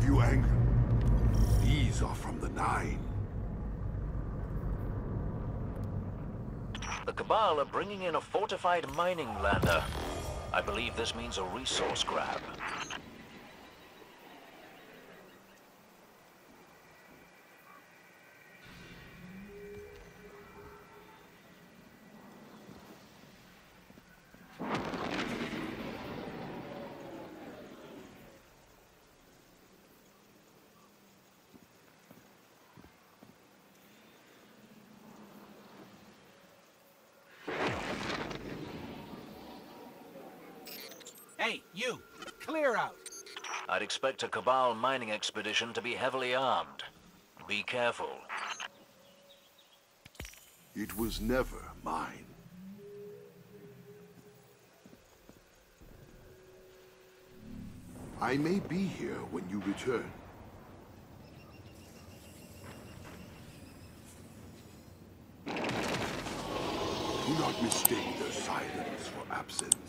have you angered? These are from the Nine. The Cabal are bringing in a fortified mining lander. I believe this means a resource grab. Hey, you! Clear out! I'd expect a Cabal mining expedition to be heavily armed. Be careful. It was never mine. I may be here when you return. Do not mistake their silence for absence.